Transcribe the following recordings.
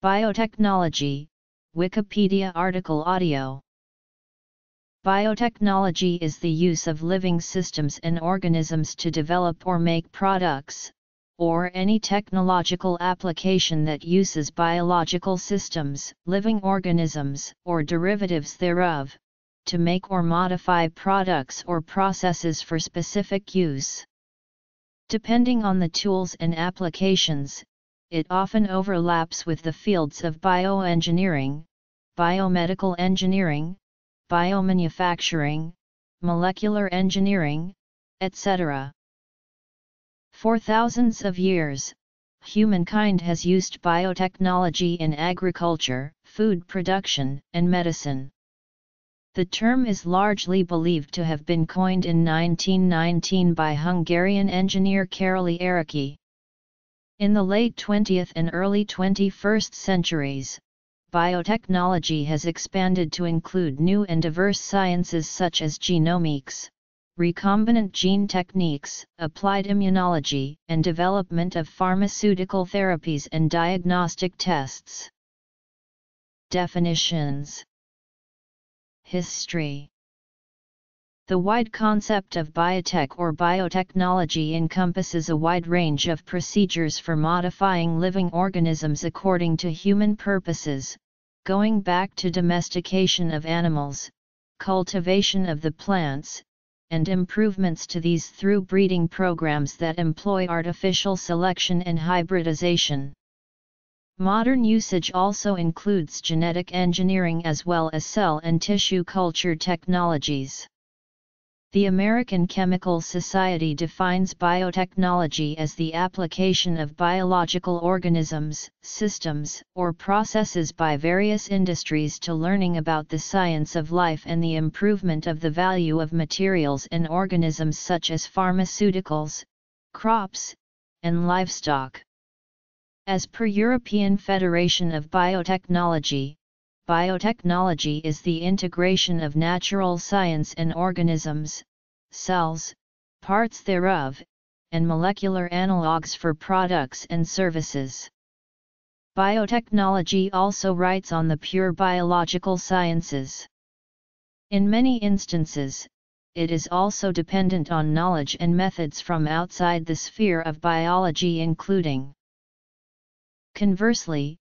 Biotechnology, Wikipedia article audio. Biotechnology is the use of living systems and organisms to develop or make products, or any technological application that uses biological systems, living organisms, or derivatives thereof, to make or modify products or processes for specific use. Depending on the tools and applications, it often overlaps with the fields of bioengineering, biomedical engineering, biomanufacturing, molecular engineering, etc. For thousands of years, humankind has used biotechnology in agriculture, food production, and medicine. The term is largely believed to have been coined in 1919 by Hungarian engineer Karoly Ereky. In the late 20th and early 21st centuries, biotechnology has expanded to include new and diverse sciences such as genomics, recombinant gene techniques, applied immunology, and development of pharmaceutical therapies and diagnostic tests. Definitions History the wide concept of biotech or biotechnology encompasses a wide range of procedures for modifying living organisms according to human purposes, going back to domestication of animals, cultivation of the plants, and improvements to these through breeding programs that employ artificial selection and hybridization. Modern usage also includes genetic engineering as well as cell and tissue culture technologies. The American Chemical Society defines biotechnology as the application of biological organisms, systems, or processes by various industries to learning about the science of life and the improvement of the value of materials and organisms such as pharmaceuticals, crops, and livestock. As per European Federation of Biotechnology, Biotechnology is the integration of natural science and organisms, cells, parts thereof, and molecular analogues for products and services. Biotechnology also writes on the pure biological sciences. In many instances, it is also dependent on knowledge and methods from outside the sphere of biology including Conversely,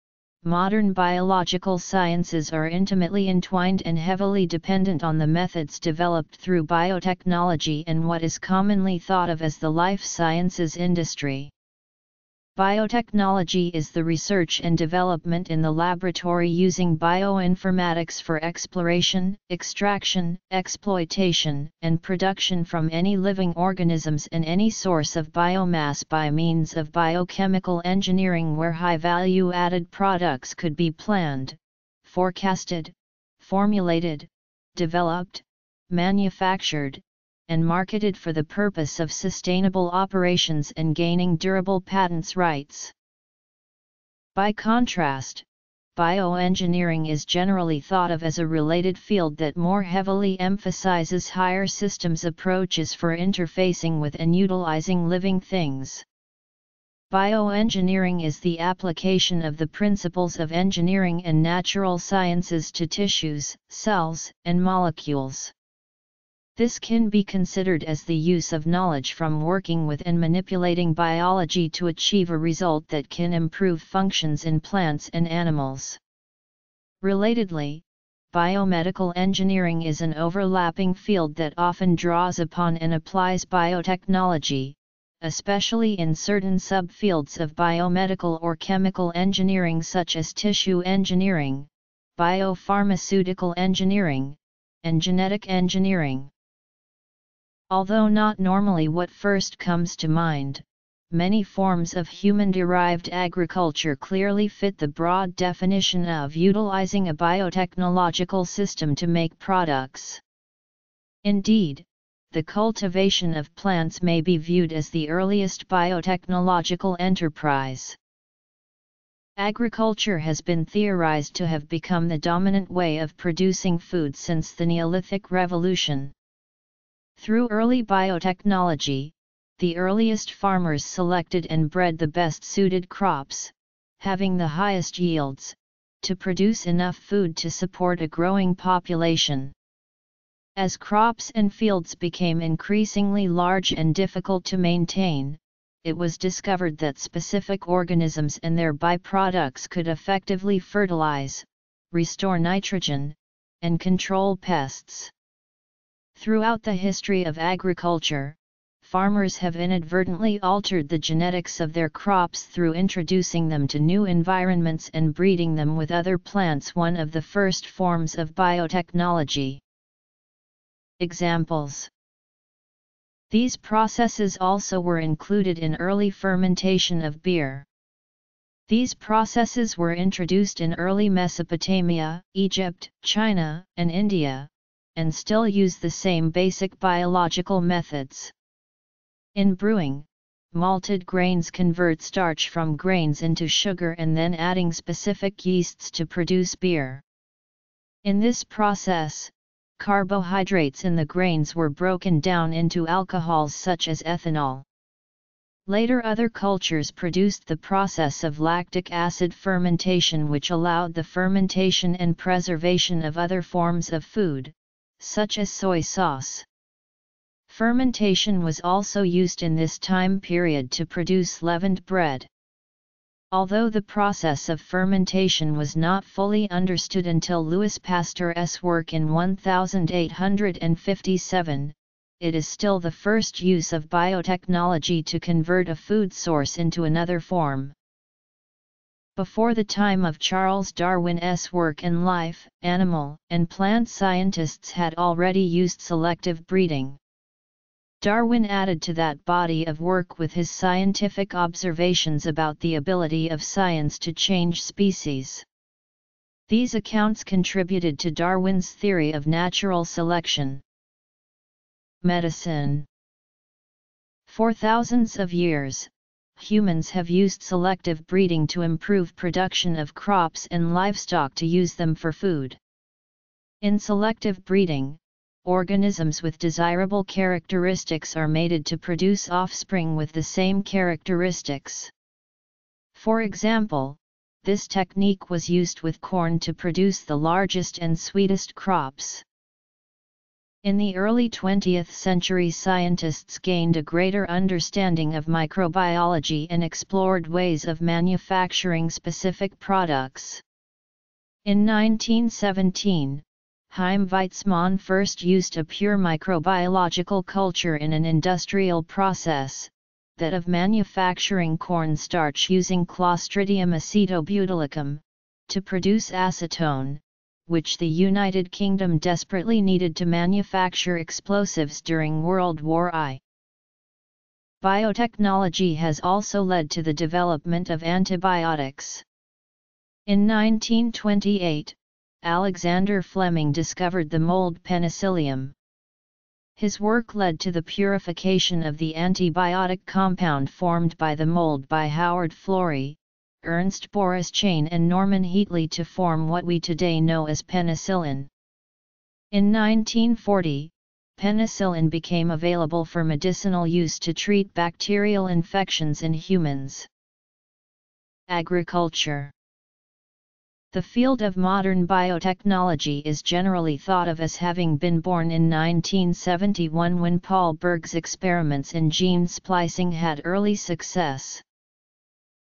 modern biological sciences are intimately entwined and heavily dependent on the methods developed through biotechnology and what is commonly thought of as the life sciences industry. Biotechnology is the research and development in the laboratory using bioinformatics for exploration, extraction, exploitation, and production from any living organisms and any source of biomass by means of biochemical engineering where high value added products could be planned, forecasted, formulated, developed, manufactured, and marketed for the purpose of sustainable operations and gaining durable patents rights. By contrast, bioengineering is generally thought of as a related field that more heavily emphasizes higher systems approaches for interfacing with and utilizing living things. Bioengineering is the application of the principles of engineering and natural sciences to tissues, cells, and molecules. This can be considered as the use of knowledge from working with and manipulating biology to achieve a result that can improve functions in plants and animals. Relatedly, biomedical engineering is an overlapping field that often draws upon and applies biotechnology, especially in certain subfields of biomedical or chemical engineering such as tissue engineering, biopharmaceutical engineering, and genetic engineering. Although not normally what first comes to mind, many forms of human-derived agriculture clearly fit the broad definition of utilizing a biotechnological system to make products. Indeed, the cultivation of plants may be viewed as the earliest biotechnological enterprise. Agriculture has been theorized to have become the dominant way of producing food since the Neolithic Revolution. Through early biotechnology, the earliest farmers selected and bred the best suited crops, having the highest yields, to produce enough food to support a growing population. As crops and fields became increasingly large and difficult to maintain, it was discovered that specific organisms and their byproducts could effectively fertilize, restore nitrogen, and control pests. Throughout the history of agriculture, farmers have inadvertently altered the genetics of their crops through introducing them to new environments and breeding them with other plants one of the first forms of biotechnology. Examples These processes also were included in early fermentation of beer. These processes were introduced in early Mesopotamia, Egypt, China, and India, and still use the same basic biological methods. In brewing, malted grains convert starch from grains into sugar and then adding specific yeasts to produce beer. In this process, carbohydrates in the grains were broken down into alcohols such as ethanol. Later other cultures produced the process of lactic acid fermentation which allowed the fermentation and preservation of other forms of food, such as soy sauce. Fermentation was also used in this time period to produce leavened bread. Although the process of fermentation was not fully understood until Louis Pasteur's work in 1857, it is still the first use of biotechnology to convert a food source into another form. Before the time of Charles Darwin's work in life, animal and plant scientists had already used selective breeding. Darwin added to that body of work with his scientific observations about the ability of science to change species. These accounts contributed to Darwin's theory of natural selection. Medicine For thousands of years, humans have used selective breeding to improve production of crops and livestock to use them for food. In selective breeding, organisms with desirable characteristics are mated to produce offspring with the same characteristics. For example, this technique was used with corn to produce the largest and sweetest crops. In the early 20th century scientists gained a greater understanding of microbiology and explored ways of manufacturing specific products. In 1917, Chaim Weizmann first used a pure microbiological culture in an industrial process, that of manufacturing cornstarch using Clostridium acetobutylicum, to produce acetone, which the United Kingdom desperately needed to manufacture explosives during World War I. Biotechnology has also led to the development of antibiotics. In 1928, Alexander Fleming discovered the mold penicillium. His work led to the purification of the antibiotic compound formed by the mold by Howard Florey, Ernst Boris Chain and Norman Heatley to form what we today know as penicillin. In 1940, penicillin became available for medicinal use to treat bacterial infections in humans. Agriculture The field of modern biotechnology is generally thought of as having been born in 1971 when Paul Berg's experiments in gene splicing had early success.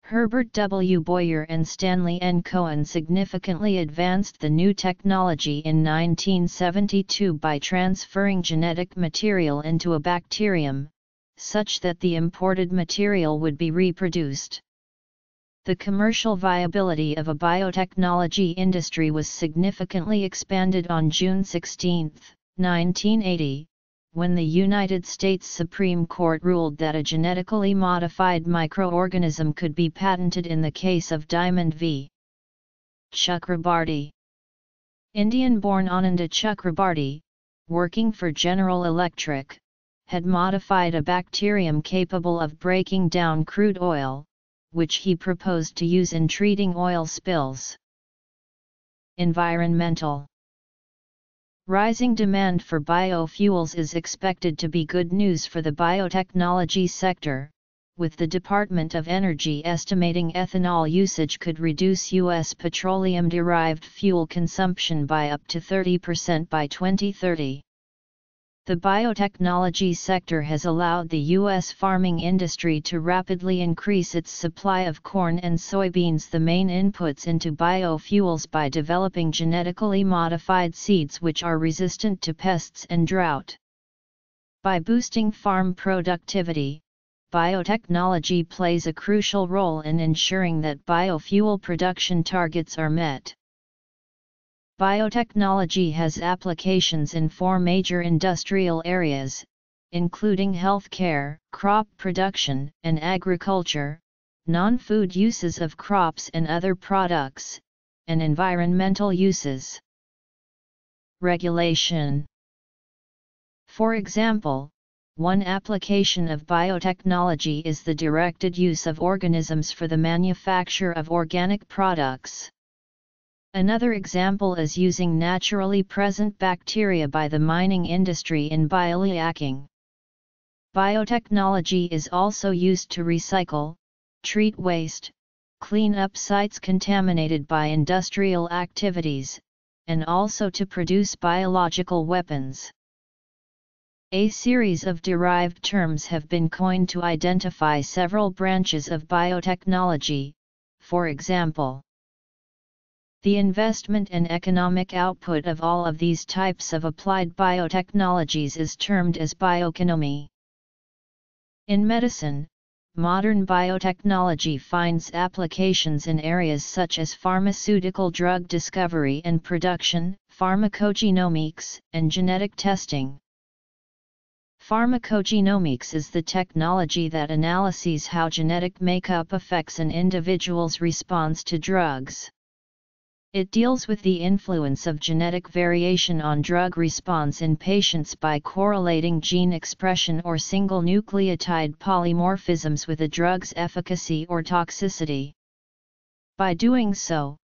Herbert W. Boyer and Stanley N. Cohen significantly advanced the new technology in 1972 by transferring genetic material into a bacterium, such that the imported material would be reproduced. The commercial viability of a biotechnology industry was significantly expanded on June 16, 1980, when the United States Supreme Court ruled that a genetically modified microorganism could be patented in the case of Diamond v. Chakrabarty. Indian-born Ananda Chakrabarty, working for General Electric, had modified a bacterium capable of breaking down crude oil, which he proposed to use in treating oil spills. Environmental Rising demand for biofuels is expected to be good news for the biotechnology sector, with the Department of Energy estimating ethanol usage could reduce U.S. petroleum-derived fuel consumption by up to 30% by 2030. The biotechnology sector has allowed the U.S. farming industry to rapidly increase its supply of corn and soybeans the main inputs into biofuels by developing genetically modified seeds which are resistant to pests and drought. By boosting farm productivity, biotechnology plays a crucial role in ensuring that biofuel production targets are met. Biotechnology has applications in four major industrial areas, including healthcare, crop production and agriculture, non-food uses of crops and other products, and environmental uses. Regulation For example, one application of biotechnology is the directed use of organisms for the manufacture of organic products. Another example is using naturally present bacteria by the mining industry in bioleaching. Biotechnology is also used to recycle, treat waste, clean up sites contaminated by industrial activities, and also to produce biological weapons. A series of derived terms have been coined to identify several branches of biotechnology, for example. The investment and economic output of all of these types of applied biotechnologies is termed as bioeconomy. In medicine, modern biotechnology finds applications in areas such as pharmaceutical drug discovery and production, pharmacogenomics, and genetic testing. Pharmacogenomics is the technology that analyses how genetic makeup affects an individual's response to drugs. It deals with the influence of genetic variation on drug response in patients by correlating gene expression or single nucleotide polymorphisms with a drug's efficacy or toxicity. By doing so,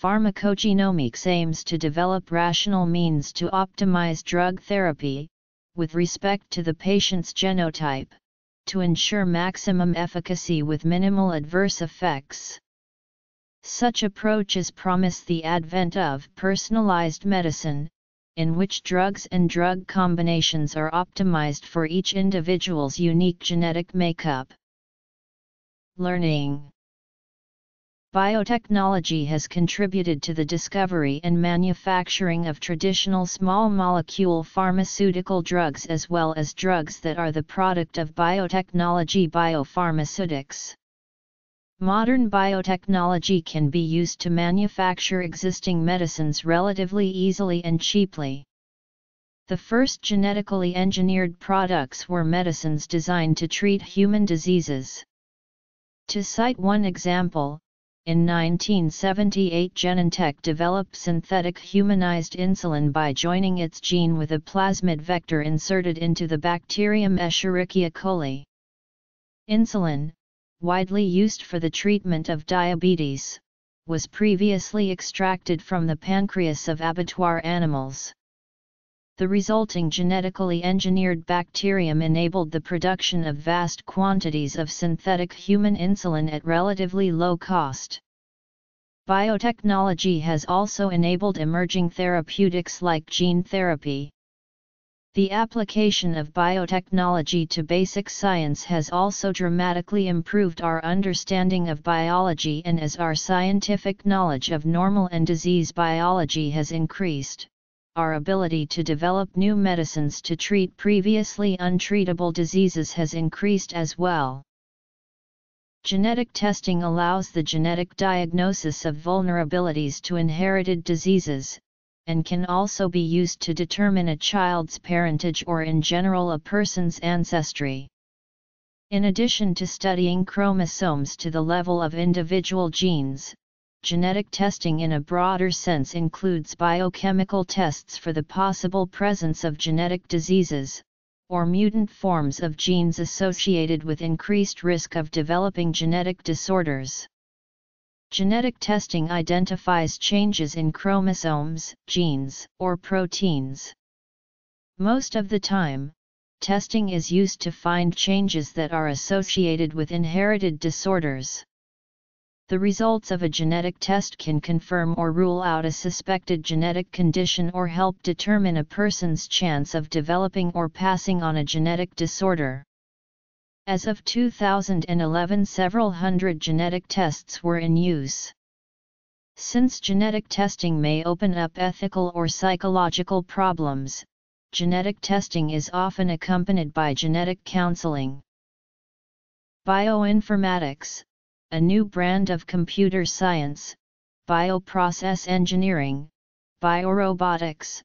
pharmacogenomics aims to develop rational means to optimize drug therapy, with respect to the patient's genotype, to ensure maximum efficacy with minimal adverse effects. Such approaches promise the advent of personalized medicine, in which drugs and drug combinations are optimized for each individual's unique genetic makeup. Learning Biotechnology has contributed to the discovery and manufacturing of traditional small molecule pharmaceutical drugs as well as drugs that are the product of biotechnology biopharmaceutics. Modern biotechnology can be used to manufacture existing medicines relatively easily and cheaply. The first genetically engineered products were medicines designed to treat human diseases. To cite one example, in 1978 Genentech developed synthetic humanized insulin by joining its gene with a plasmid vector inserted into the bacterium Escherichia coli. Insulin, widely used for the treatment of diabetes, was previously extracted from the pancreas of abattoir animals. The resulting genetically engineered bacterium enabled the production of vast quantities of synthetic human insulin at relatively low cost. Biotechnology has also enabled emerging therapeutics like gene therapy. The application of biotechnology to basic science has also dramatically improved our understanding of biology and as our scientific knowledge of normal and disease biology has increased, our ability to develop new medicines to treat previously untreatable diseases has increased as well. Genetic testing allows the genetic diagnosis of vulnerabilities to inherited diseases, and can also be used to determine a child's parentage or in general a person's ancestry. In addition to studying chromosomes to the level of individual genes, Genetic testing in a broader sense includes biochemical tests for the possible presence of genetic diseases, or mutant forms of genes associated with increased risk of developing genetic disorders. Genetic testing identifies changes in chromosomes, genes, or proteins. Most of the time, testing is used to find changes that are associated with inherited disorders. The results of a genetic test can confirm or rule out a suspected genetic condition or help determine a person's chance of developing or passing on a genetic disorder. As of 2011 several hundred genetic tests were in use. Since genetic testing may open up ethical or psychological problems, genetic testing is often accompanied by genetic counseling. Bioinformatics, a new brand of computer science, bioprocess engineering, biorobotics,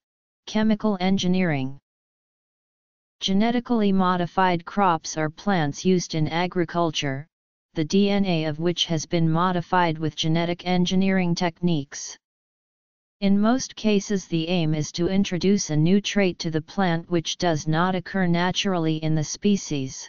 chemical engineering. Genetically modified crops are plants used in agriculture, the DNA of which has been modified with genetic engineering techniques. In most cases the aim is to introduce a new trait to the plant which does not occur naturally in the species.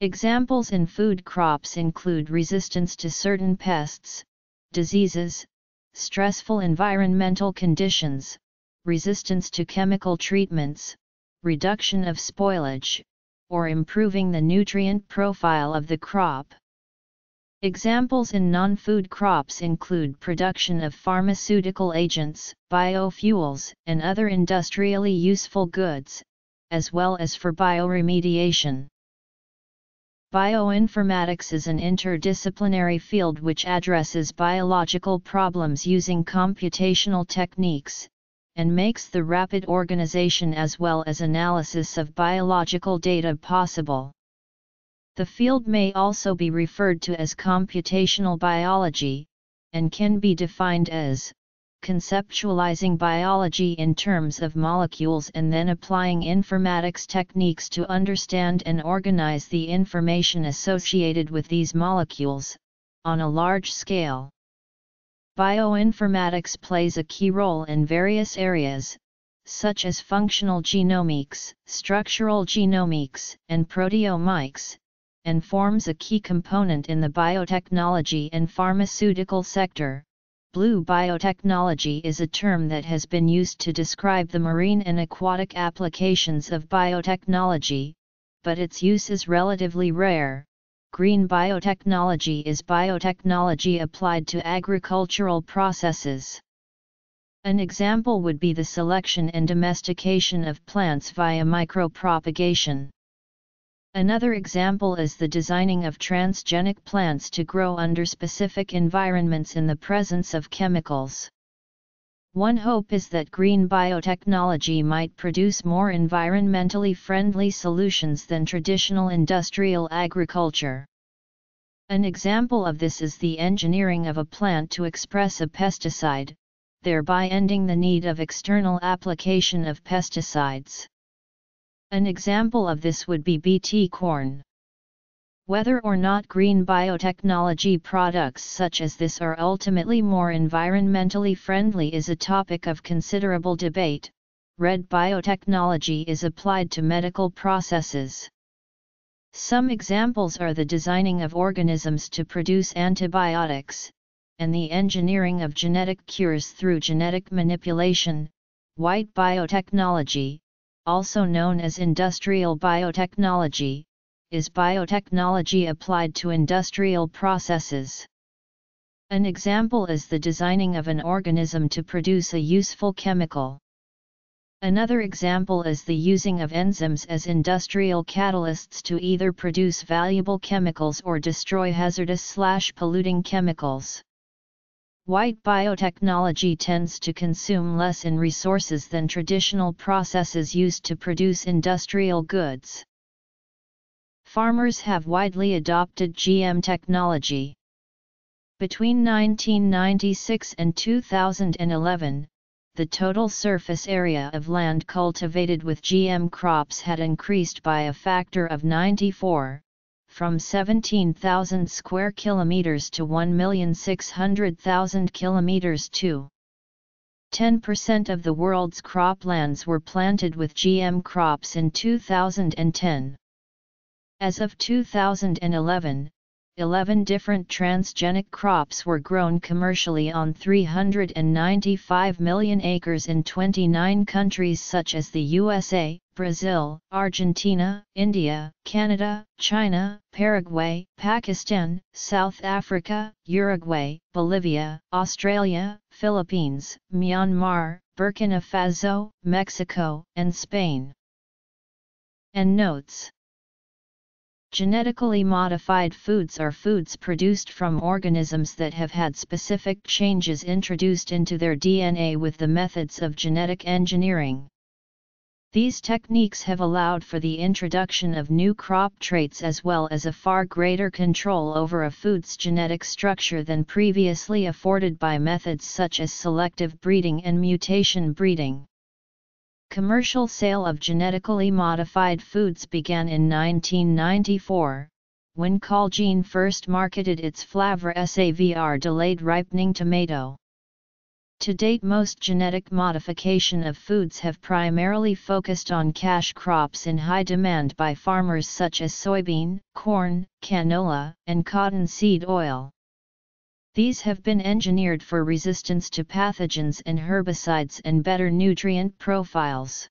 Examples in food crops include resistance to certain pests, diseases, stressful environmental conditions, resistance to chemical treatments, reduction of spoilage, or improving the nutrient profile of the crop. Examples in non-food crops include production of pharmaceutical agents, biofuels, and other industrially useful goods, as well as for bioremediation. Bioinformatics is an interdisciplinary field which addresses biological problems using computational techniques, and makes the rapid organization as well as analysis of biological data possible. The field may also be referred to as computational biology, and can be defined as conceptualizing biology in terms of molecules and then applying informatics techniques to understand and organize the information associated with these molecules, on a large scale. Bioinformatics plays a key role in various areas, such as functional genomics, structural genomics, and proteomics, and forms a key component in the biotechnology and pharmaceutical sector. Blue biotechnology is a term that has been used to describe the marine and aquatic applications of biotechnology, but its use is relatively rare, Green biotechnology is biotechnology applied to agricultural processes. An example would be the selection and domestication of plants via micropropagation. Another example is the designing of transgenic plants to grow under specific environments in the presence of chemicals. One hope is that green biotechnology might produce more environmentally friendly solutions than traditional industrial agriculture. An example of this is the engineering of a plant to express a pesticide, thereby ending the need of external application of pesticides. An example of this would be BT corn. Whether or not green biotechnology products such as this are ultimately more environmentally friendly is a topic of considerable debate. Red biotechnology is applied to medical processes. Some examples are the designing of organisms to produce antibiotics, and the engineering of genetic cures through genetic manipulation. White biotechnology, also known as industrial biotechnology, is biotechnology applied to industrial processes. An example is the designing of an organism to produce a useful chemical. Another example is the using of enzymes as industrial catalysts to either produce valuable chemicals or destroy hazardous-polluting chemicals. White biotechnology tends to consume less in resources than traditional processes used to produce industrial goods. Farmers have widely adopted GM technology. Between 1996 and 2011, the total surface area of land cultivated with GM crops had increased by a factor of 94, from 17,000 square kilometers to 1,600,000 kilometers to 10% of the world's croplands were planted with GM crops in 2010. As of 2011, 11 different transgenic crops were grown commercially on 395 million acres in 29 countries such as the USA, Brazil, Argentina, India, Canada, China, Paraguay, Pakistan, South Africa, Uruguay, Bolivia, Australia, Philippines, Myanmar, Burkina Faso, Mexico, and Spain. And notes Genetically modified foods are foods produced from organisms that have had specific changes introduced into their DNA with the methods of genetic engineering. These techniques have allowed for the introduction of new crop traits as well as a far greater control over a food's genetic structure than previously afforded by methods such as selective breeding and mutation breeding. Commercial sale of genetically modified foods began in 1994, when Calgene first marketed its Flavr Savr delayed ripening tomato. To date most genetic modification of foods have primarily focused on cash crops in high demand by farmers such as soybean, corn, canola, and cottonseed oil. These have been engineered for resistance to pathogens and herbicides and better nutrient profiles.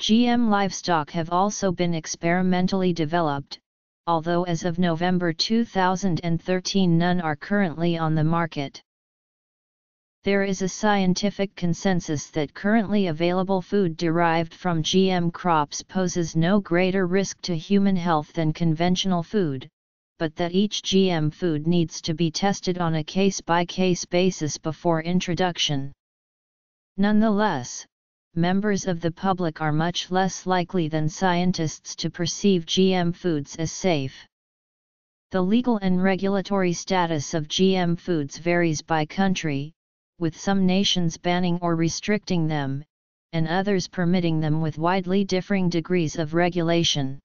GM livestock have also been experimentally developed, although as of November 2013 none are currently on the market. There is a scientific consensus that currently available food derived from GM crops poses no greater risk to human health than conventional food, but that each GM food needs to be tested on a case-by-case -case basis before introduction. Nonetheless, members of the public are much less likely than scientists to perceive GM foods as safe. The legal and regulatory status of GM foods varies by country, with some nations banning or restricting them, and others permitting them with widely differing degrees of regulation.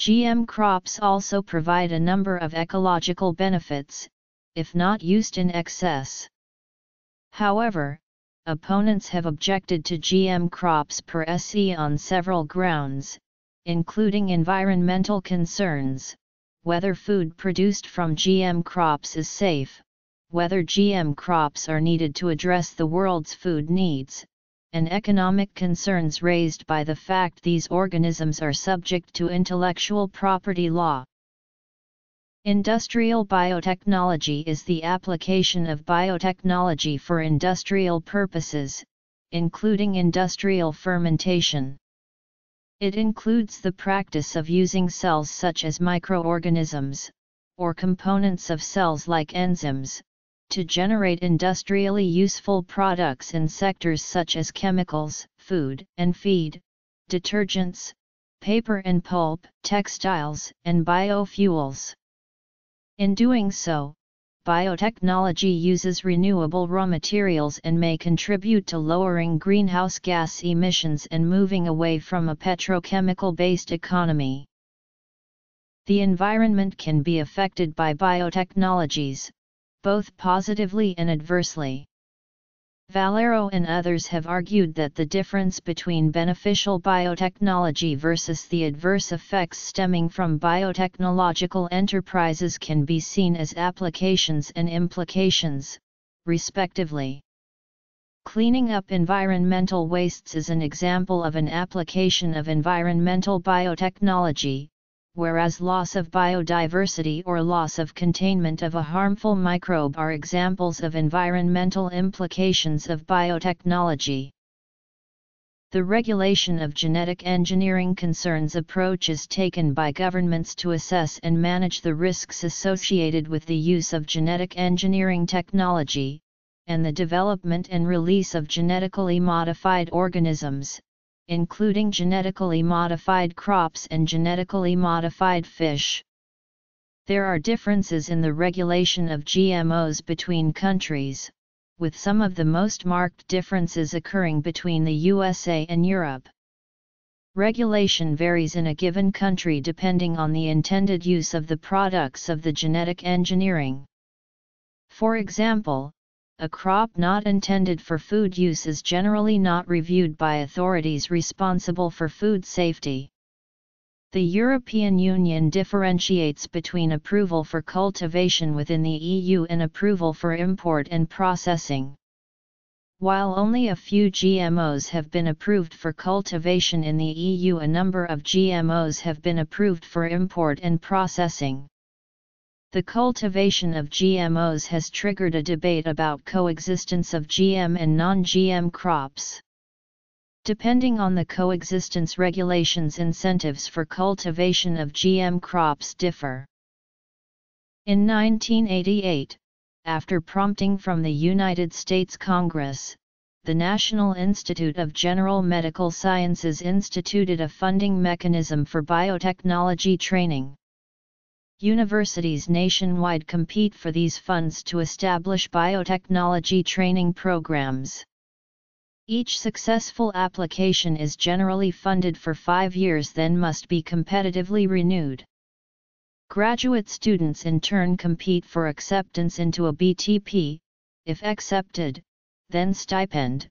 GM crops also provide a number of ecological benefits, if not used in excess. However, opponents have objected to GM crops per se on several grounds, including environmental concerns, whether food produced from GM crops is safe, whether GM crops are needed to address the world's food needs, and economic concerns raised by the fact these organisms are subject to intellectual property law. Industrial biotechnology is the application of biotechnology for industrial purposes, including industrial fermentation. It includes the practice of using cells such as microorganisms, or components of cells like enzymes, to generate industrially useful products in sectors such as chemicals, food and feed, detergents, paper and pulp, textiles, and biofuels. In doing so, biotechnology uses renewable raw materials and may contribute to lowering greenhouse gas emissions and moving away from a petrochemical-based economy. The environment can be affected by biotechnologies, both positively and adversely. Vallero and others have argued that the difference between beneficial biotechnology versus the adverse effects stemming from biotechnological enterprises can be seen as applications and implications, respectively. Cleaning up environmental wastes is an example of an application of environmental biotechnology, whereas loss of biodiversity or loss of containment of a harmful microbe are examples of environmental implications of biotechnology. The regulation of genetic engineering concerns approaches taken by governments to assess and manage the risks associated with the use of genetic engineering technology, and the development and release of genetically modified organisms, including genetically modified crops and genetically modified fish. There are differences in the regulation of GMOs between countries, with some of the most marked differences occurring between the USA and Europe. Regulation varies in a given country depending on the intended use of the products of the genetic engineering. For example, a crop not intended for food use is generally not reviewed by authorities responsible for food safety. The European Union differentiates between approval for cultivation within the EU and approval for import and processing. While only a few GMOs have been approved for cultivation in the EU a number of GMOs have been approved for import and processing. The cultivation of GMOs has triggered a debate about coexistence of GM and non-GM crops. Depending on the coexistence regulations incentives for cultivation of GM crops differ. In 1988, after prompting from the United States Congress, the National Institute of General Medical Sciences instituted a funding mechanism for biotechnology training. Universities nationwide compete for these funds to establish biotechnology training programs. Each successful application is generally funded for five years then must be competitively renewed. Graduate students in turn compete for acceptance into a BTP, if accepted, then stipend,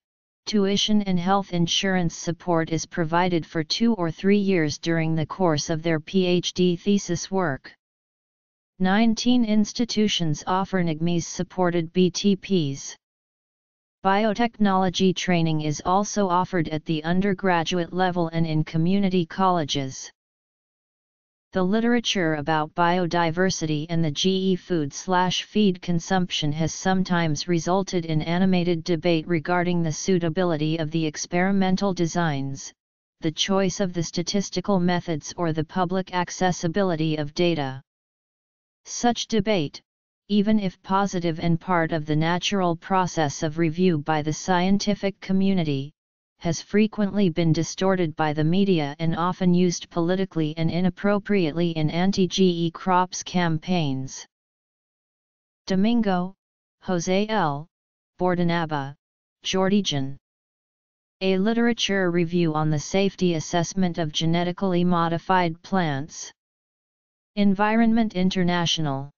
tuition and health insurance support is provided for two or three years during the course of their PhD thesis work. 19 institutions offer NIGMS-supported BTPs. Biotechnology training is also offered at the undergraduate level and in community colleges. The literature about biodiversity and the GE food slash feed consumption has sometimes resulted in animated debate regarding the suitability of the experimental designs, the choice of the statistical methods or the public accessibility of data. Such debate, even if positive and part of the natural process of review by the scientific community, has frequently been distorted by the media and often used politically and inappropriately in anti-GE crops campaigns. Domingo, Jose L., Bordonaba, Jordi Giné. A literature review on the safety assessment of genetically modified plants. Environment International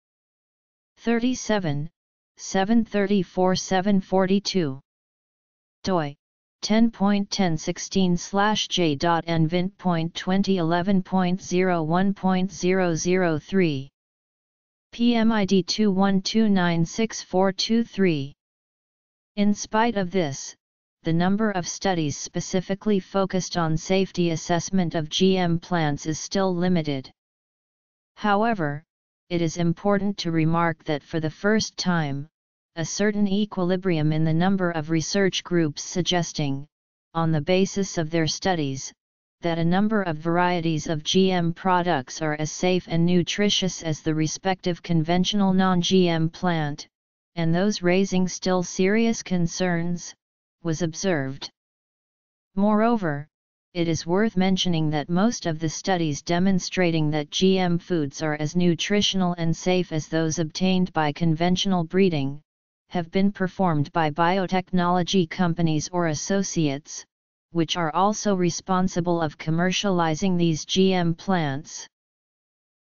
37, 734 742. doi 10.1016 j.envint.2011.01.003. PMID 21296423. In spite of this, the number of studies specifically focused on safety assessment of GM plants is still limited. However, it is important to remark that for the first time, a certain equilibrium in the number of research groups suggesting, on the basis of their studies, that a number of varieties of GM products are as safe and nutritious as the respective conventional non-GM plant, and those raising still serious concerns, was observed. Moreover, it is worth mentioning that most of the studies demonstrating that GM foods are as nutritional and safe as those obtained by conventional breeding, have been performed by biotechnology companies or associates, which are also responsible of commercializing these GM plants.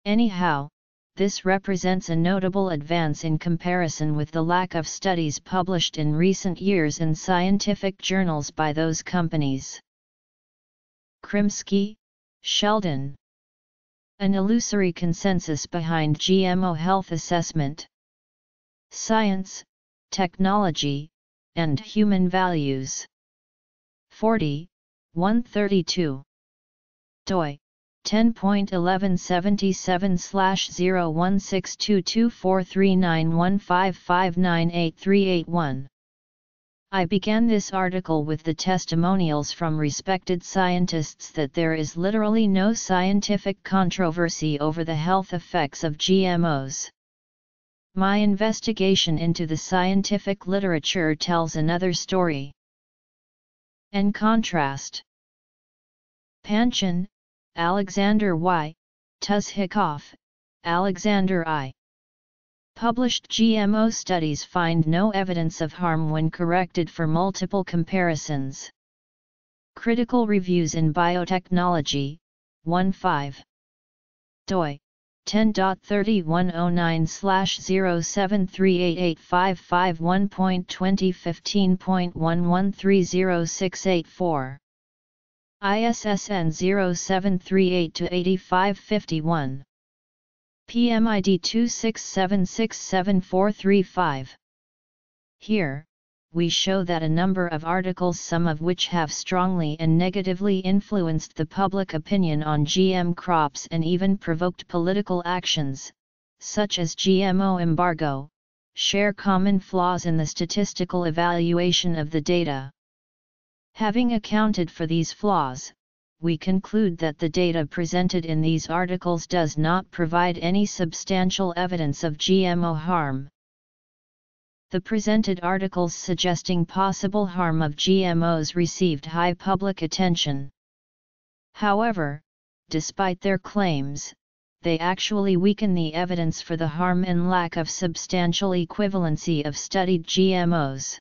Anyhow, this represents a notable advance in comparison with the lack of studies published in recent years in scientific journals by those companies. Krimsky, Sheldon. An illusory consensus behind GMO health assessment. Science, Technology, and Human Values. 40, 132. doi 10.1177 slash 0162243915598381 I began this article with the testimonials from respected scientists that there is literally no scientific controversy over the health effects of GMOs. My investigation into the scientific literature tells another story. En contrast. Panchin, Alexander Y., Tuzhikov, Alexander I. Published GMO studies find no evidence of harm when corrected for multiple comparisons. Critical Reviews in Biotechnology, 1-5. doi 10.3109/0738855.1.2015.11306884 ISSN 0738-8551. PMID 26767435. Here, we show that a number of articles some of which have strongly and negatively influenced the public opinion on GM crops and even provoked political actions, such as GMO embargo, share common flaws in the statistical evaluation of the data. Having accounted for these flaws, we conclude that the data presented in these articles does not provide any substantial evidence of GMO harm. The presented articles suggesting possible harm of GMOs received high public attention. However, despite their claims, they actually weaken the evidence for the harm and lack of substantial equivalency of studied GMOs.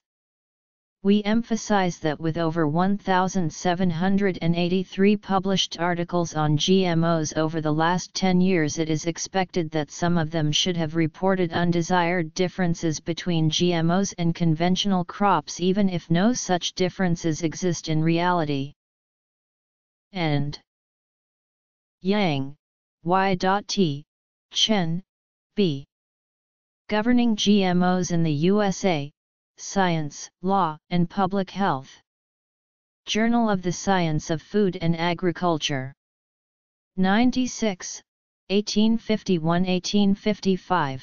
We emphasize that with over 1,783 published articles on GMOs over the last 10 years it is expected that some of them should have reported undesired differences between GMOs and conventional crops even if no such differences exist in reality. And Yang Y.T. Chen, B. Governing GMOs in the USA, Science, Law, and Public Health. Journal of the Science of Food and Agriculture. 96, 1851-1855.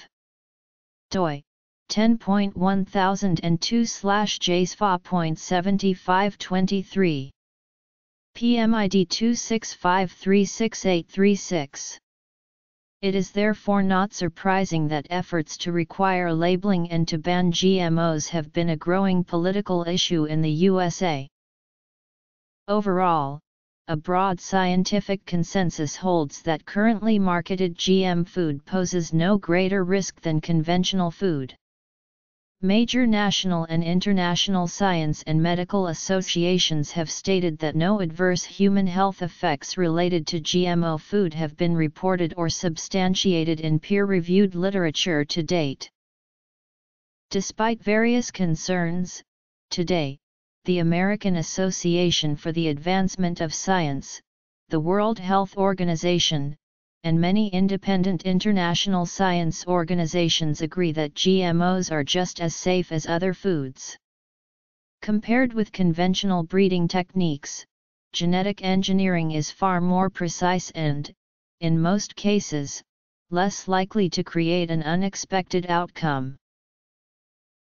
doi 10.1002 slash jsfa.7523. PMID 265368836. It is therefore not surprising that efforts to require labeling and to ban GMOs have been a growing political issue in the USA. Overall, a broad scientific consensus holds that currently marketed GM food poses no greater risk than conventional food. Major national and international science and medical associations have stated that no adverse human health effects related to GMO food have been reported or substantiated in peer-reviewed literature to date. Despite various concerns, today, the American Association for the Advancement of Science, the World Health Organization, and many independent international science organizations agree that GMOs are just as safe as other foods. Compared with conventional breeding techniques, genetic engineering is far more precise and, in most cases, less likely to create an unexpected outcome.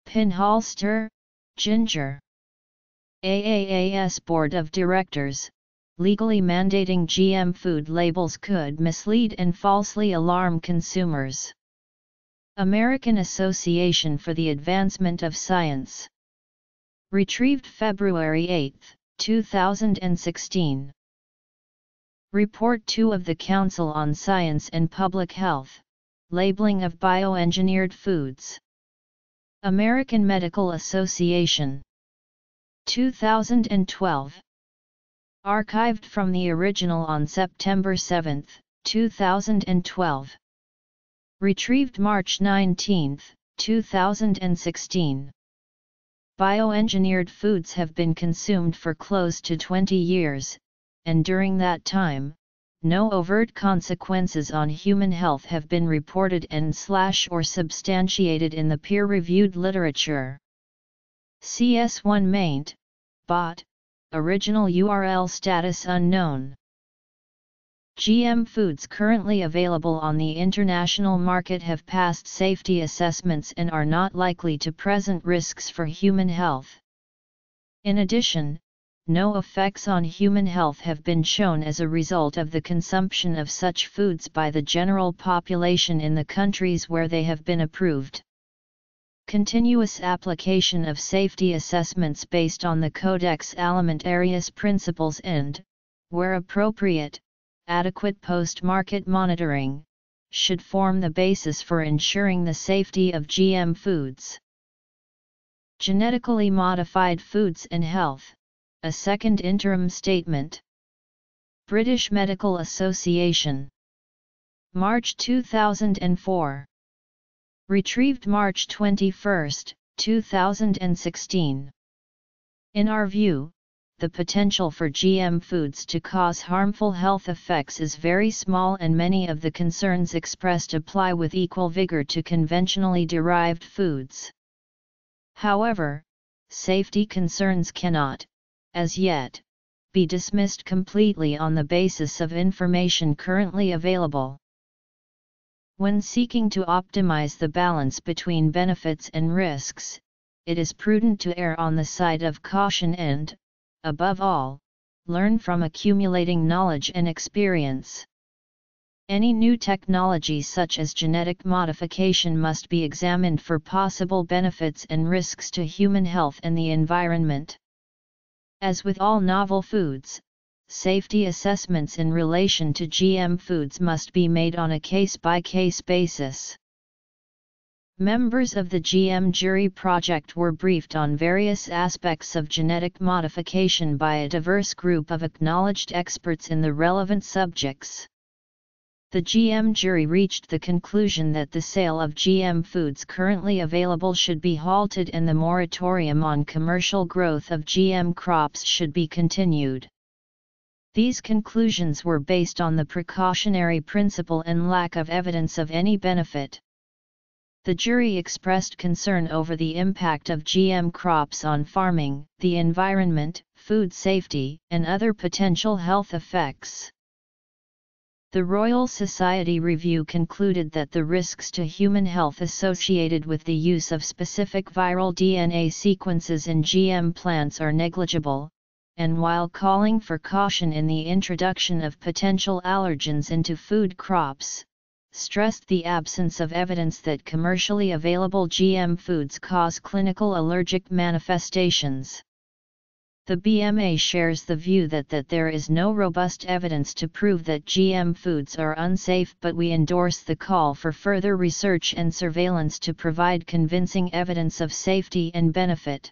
Pinholster, Ginger AAAS Board of Directors, legally mandating GM food labels could mislead and falsely alarm consumers. American Association for the Advancement of Science. Retrieved February 8, 2016. Report 2 of the Council on Science and Public Health, Labeling of Bioengineered Foods. American Medical Association. 2012. Archived from the original on September 7, 2012. Retrieved March 19, 2016. Bioengineered foods have been consumed for close to 20 years, and during that time, no overt consequences on human health have been reported and slash or substantiated in the peer-reviewed literature. CS1 maint, bot, Original URL status unknown. GM foods currently available on the international market have passed safety assessments and are not likely to present risks for human health. In addition, no effects on human health have been shown as a result of the consumption of such foods by the general population in the countries where they have been approved. Continuous application of safety assessments based on the Codex Alimentarius principles and, where appropriate, adequate post-market monitoring, should form the basis for ensuring the safety of GM foods. Genetically Modified Foods and Health, a second interim statement. British Medical Association. March 2004. Retrieved March 21, 2016. In our view, the potential for GM foods to cause harmful health effects is very small and many of the concerns expressed apply with equal vigor to conventionally derived foods. However, safety concerns cannot, as yet, be dismissed completely on the basis of information currently available. When seeking to optimize the balance between benefits and risks, it is prudent to err on the side of caution and, above all, learn from accumulating knowledge and experience. Any new technology such as genetic modification must be examined for possible benefits and risks to human health and the environment. As with all novel foods, safety assessments in relation to GM foods must be made on a case-by-case -case basis. Members of the GM Jury Project were briefed on various aspects of genetic modification by a diverse group of acknowledged experts in the relevant subjects. The GM jury reached the conclusion that the sale of GM foods currently available should be halted and the moratorium on commercial growth of GM crops should be continued. These conclusions were based on the precautionary principle and lack of evidence of any benefit. The jury expressed concern over the impact of GM crops on farming, the environment, food safety, and other potential health effects. The Royal Society review concluded that the risks to human health associated with the use of specific viral DNA sequences in GM plants are negligible, and while calling for caution in the introduction of potential allergens into food crops, stressed the absence of evidence that commercially available GM foods cause clinical allergic manifestations. The BMA shares the view that, that there is no robust evidence to prove that GM foods are unsafe but we endorse the call for further research and surveillance to provide convincing evidence of safety and benefit.